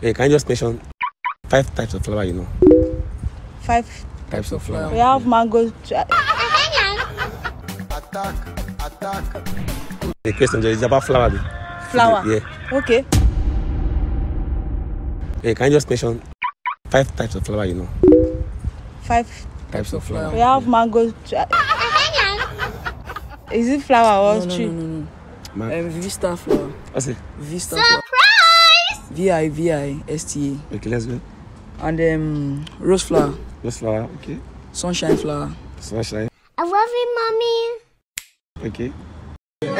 Hey, can you just mention five types of flower you know? Five. Types of flower. We have mango. tra- The question is about flower. Flower. Yeah. Okay. Hey, can you just mention five types of flower you know? Five. Types of flower. We have mango. Is it flower or No, no, tree? no, no, no. Ma- Um, Vista flower. What's it? Vista Surprise! V I V I S T Okay, let's go. A. And um, rose flower, This flower. Okay. sunshine flower. Sunshine. I love you, mommy. Okay. You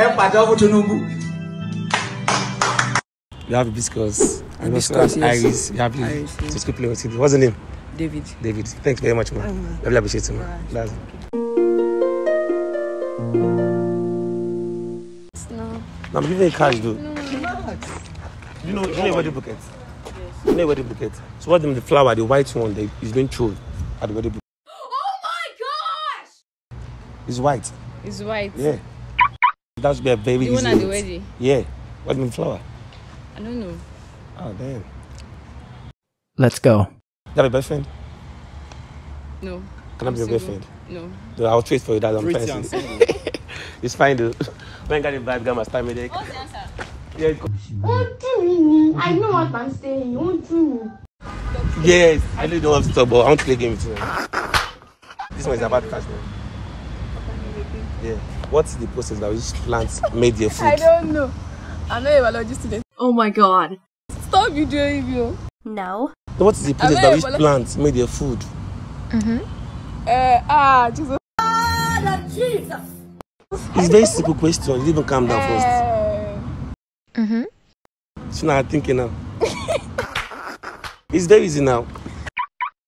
have hibiscus. Hibiscus, yes. Iris. You have Iris, to skip play with it. What's the name? David. David. Thanks very much, man. Lovely appreciate you, man. That's No. No, I'm giving you cash, though. You know, you know your wedding bouquet? You know your wedding bouquet? So what them the flower, the white one, they, is being thrown at the wedding bouquet. Oh my gosh! It's white. It's white. Yeah. That should be a very The easy one at the wedding. Yeah. What do you mean flower? I don't know. Oh, damn. Let's go. You have a boyfriend? No. Can I I'm be your single. boyfriend? No. No, I'll trade for you. That's I'm Pretty fancy. it's fine, though. When I got the vibe, got Mastermidec. What's the answer? Yeah, Won't do me. I know what I'm saying. Won't do me. Yes, I really don't have to talk, but I want to play game with you. This one is about cash, man. Yeah. What's the process by which plants made their food? I don't know. I'm not a biology student. Oh my god. Stop videoing me. No. What is the process I'm by which plants made their food? Uh, ah, Jesus. Ah, Jesus. It's a very simple question. You even calm down first. Uh, Mm-hmm. So now I'm thinking now. it's very easy now.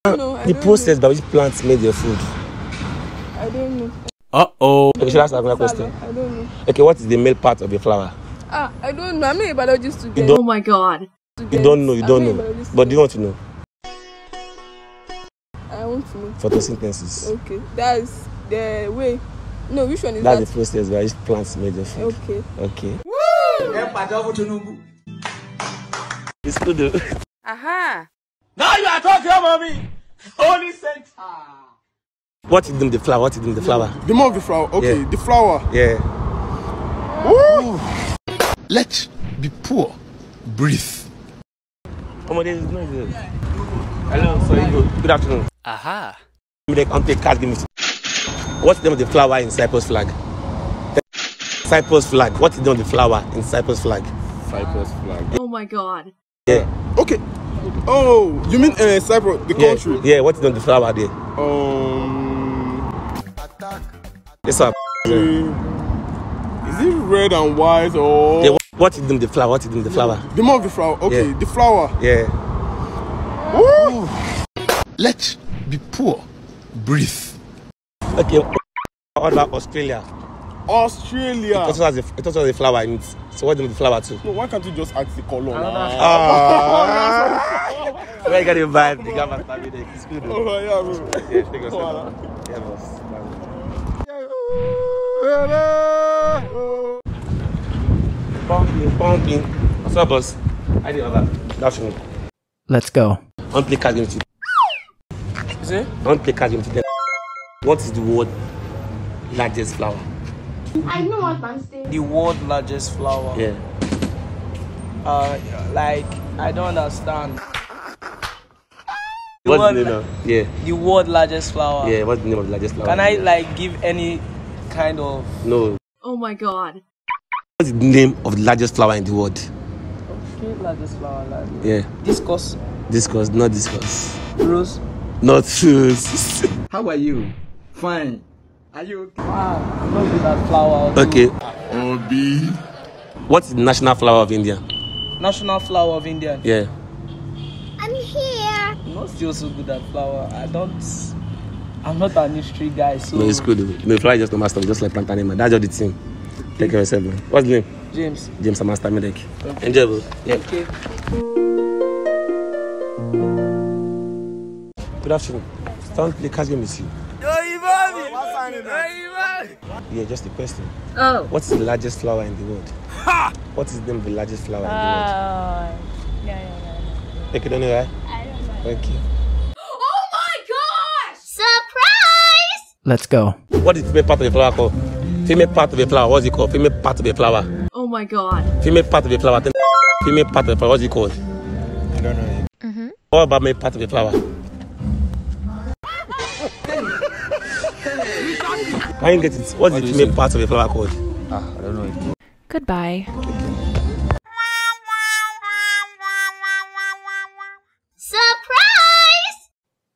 no, I The process by which plants made their food. Know. I don't know. Uh oh. Okay, should I ask another question? I don't know. Okay, what is the male part of a flower? Ah, I don't know. I'm not a. You don't- Oh my god. You don't know, you don't know. But do you want to know? I want to know. Photosynthesis. Okay, that's the way. No, which one is That's that? the process by which plants made their food. Okay. Okay. Ẹ fún Tinubu. It's good though. Aha. now you are talking mommy. holy saint. What is them the flower? What is them the flower? The more of the flower. Okay, Yeah. the flower. Yeah. Let be poor. Breathe. Come on, there's no good. Hello, sorry, good, good afternoon. Aha. Give me the unpaid card, give me. What's the name of the flower in Cyprus flag? Cyprus flag. What is the name of the flower in Cyprus flag? Cyprus flag. Oh my god. Yeah. Okay. Oh, you mean uh, Cyprus, the Yeah, country? yeah. What is the name of the flower there? Um, Attack. Yes, sir. is it red and white or Yeah, what, what is the name of the flower? What is the name of the flower? the more of the flower? Okay, Yeah. the flower. Yeah. Woo! Let be poor. Breathe. Okay. What about Australia? Australia. It also has a, it also has a flower in it. So what's the name the flower too? No, why can't you just ask the color? Ah. Where you got the vibe? The gamma star music. It's good. Oh, though. yeah, bro. Yeah, take us. Yeah, boss. Pumping, pumping. What's up, boss? I did all that. That's me. Let's go. On play card game today. Is it? On play card game today. What is the word largest flower? I know what I'm saying. The world largest flower. Yeah. Uh, like I don't understand. What's the name now? Yeah. The world largest flower. Yeah, what's the name of the largest flower? Can I like give any kind of No. Oh my god. What's the name of the largest flower in the world? street largest flower? Like Yeah. discuss Discuss, not discuss. rose. Not shoes. how are you. fine. Are you okay. I'm not good at flower. okay. Obi. What's the national flower of India? National flower of India. Yeah. I'm here. I'm not still so good at flower. I don't. I'm not an history guy, so No, it's good. though. No, flower is just no master, just like Panther Name. That's just the team. Take care of yourself, man. What's the name? James. James Amaster Medek. Enjoy, bro. Yeah. Okay. Good afternoon. Stand the card game with you. Yeah, just a question. Oh. What is the largest flower in the world? Ha! What is the name of the largest flower in the world? Uh, yeah, yeah, yeah. Okay, don't know right? I don't know. Okay. Oh my gosh! Surprise! Let's go. What is the female part of a flower called? Female part of a flower, what's it called? Female part of a flower. Oh my god. Female part of a flower. Female part of a flower, what's it called? I don't know. What about male part of a flower? Can you get it? What's the female part of a flower called? Ah, I don't know. Goodbye. Surprise!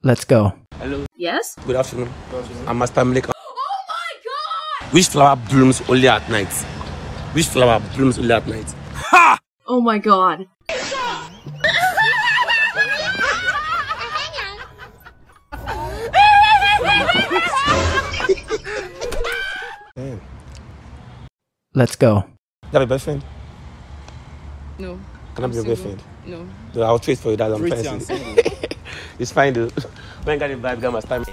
Let's go. Hello. Yes? Good afternoon. Good afternoon. I'm Mastermidec. Oh my god! Which flower blooms only at night? Which flower blooms only at night? Ha! Oh my god. Let's go. You have a boyfriend? No. Can I be your single. boyfriend? No. So I'll trade for you. That's I'm Pretty fancy. and it's fine though. When got the vibe, got my time.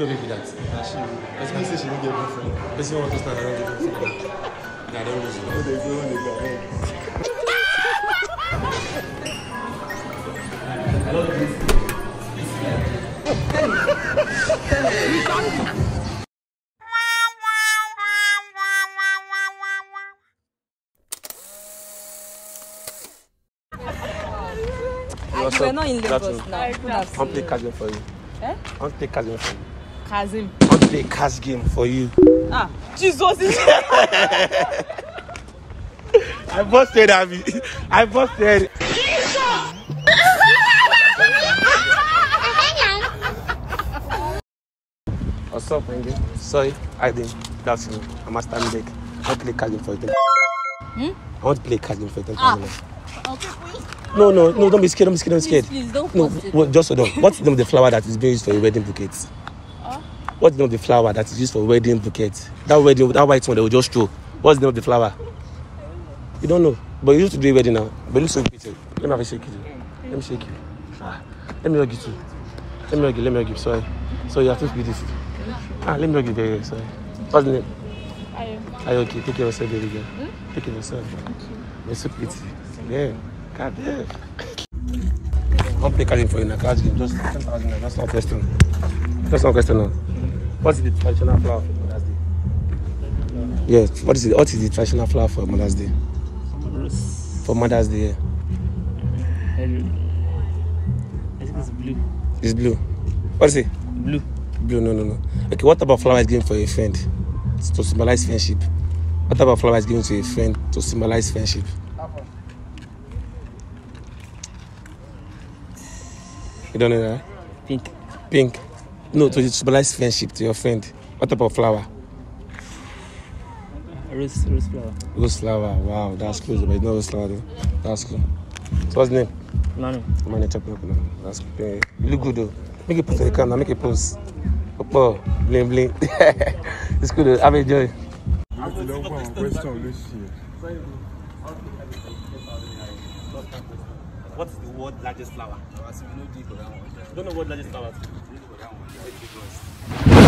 Who do you that? Let's say she don't get boyfriend. Person want to start around the Yeah, I don't lose. When they go, when they go. What's We're up? not in Good Lagos afternoon. now. Good I want to play afternoon. card game for you. Eh? I want to play card game for you. Kazim. I want to play card game for you. Ah, Jesus is I busted Abby. I busted. What's up, Wendy? Sorry, I didn't. Good afternoon. I'm Mastermidec. I want to play card game for you. Hmm? I want to play card game for you. Ah. very much. No, no, no, don't be scared, don't be scared, don't be scared. Please, don't No, force it. well, just hold on. What's the name of the flower that is being used for a wedding bouquet? What's the name of the flower that is used for wedding bouquet? That wedding, that white one they will just throw. What's the name of the flower? You don't know, but you used to do a wedding now. But it looks so pretty. Let me have a shake you. Let me shake you. Ah, let me hug you too. Let me hug you. Let me hug you. Sorry. So you are too beautiful. Ah, let me hug you, baby. Sorry. What's the name? Are you okay? Take care of yourself, baby girl. Take care of yourself. You're so pretty. Yeah. God damn. I'll play card game for you now. Card game. Just 10,000 naira. That's not a question. That's not a question now. What is the traditional flower for Mother's Day? Yes. What is it? What is the traditional flower for Mother's Day? Rose. For Mother's Day. Hello. I think it's blue. It's blue. What is it? Blue. Blue, no, no, no. Okay, what about flower is given for a friend to symbolize friendship? What about flower is given to a friend to symbolize friendship? You don't know that? Pink. Pink. No, to symbolize friendship to your friend. What about flower? Rose. Rose flower. Rose flower. Wow, that's close, but it's not rose flower though. That's cool. So what's the name? Manu. Man, chop. That's good. You look good though. Make it pose for the camera. Make it pose. Opo, bling bling. it's good. Though. Have a joy. What's the world largest flower? I don't know what largest flower is.